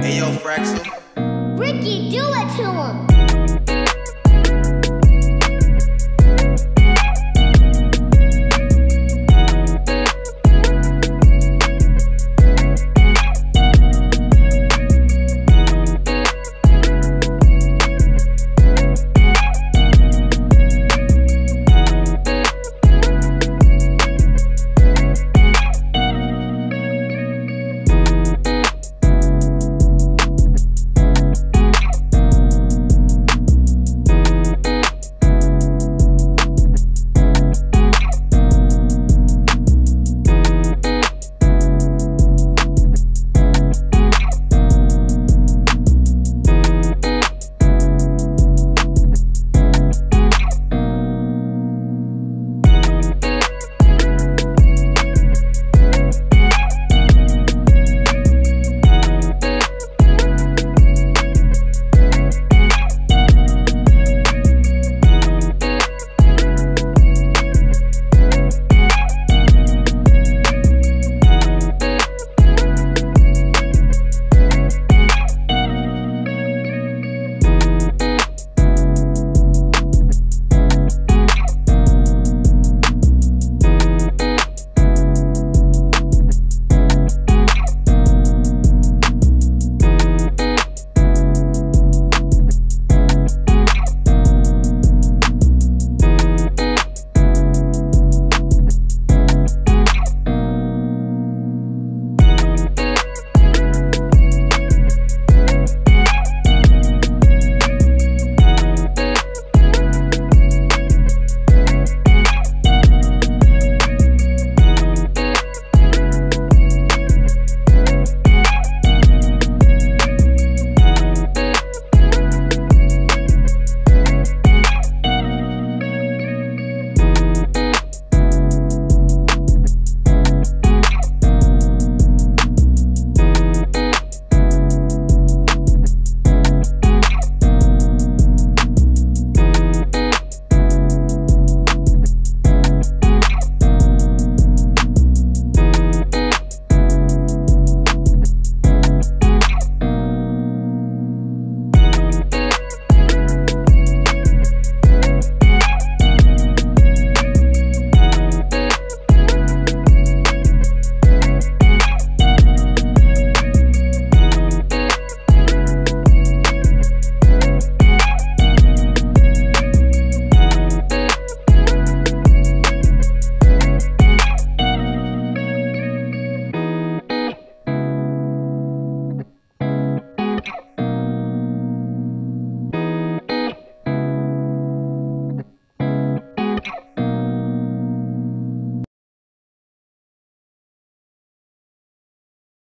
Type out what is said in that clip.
Hey, yo, Fraxel. Ricky, do it to him.